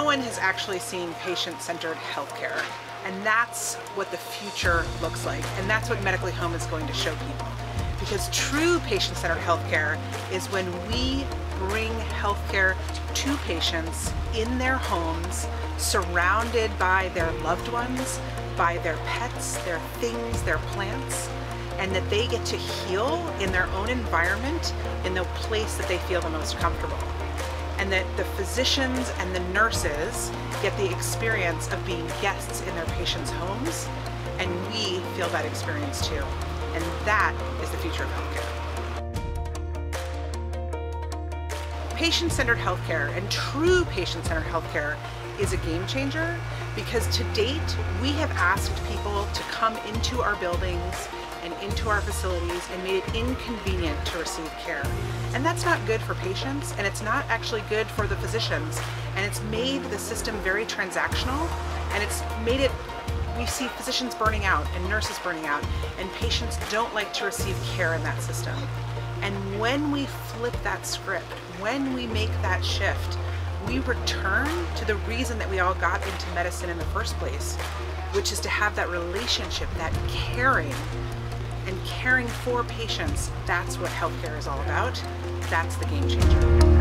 one has actually seen patient-centered healthcare. And that's what the future looks like. And that's what Medically Home is going to show people. Because true patient-centered healthcare is when we bring healthcare to patients in their homes, surrounded by their loved ones, by their pets, their things, their plants, and that they get to heal in their own environment, in the place that they feel the most comfortable. And that the physicians and the nurses get the experience of being guests in their patients' homes, and we feel that experience too. And that is the future of healthcare. Patient-centered healthcare and true patient-centered healthcare is a game changer because to date we have asked people to come into our buildings and into our facilities and made it inconvenient to receive care. And that's not good for patients and it's not actually good for the physicians. And it's made the system very transactional and it's made it we see physicians burning out and nurses burning out and patients don't like to receive care in that system. And when we flip that script, when we make that shift, we return to the reason that we all got into medicine in the first place, which is to have that relationship, that caring, and caring for patients. That's what healthcare is all about. That's the game changer.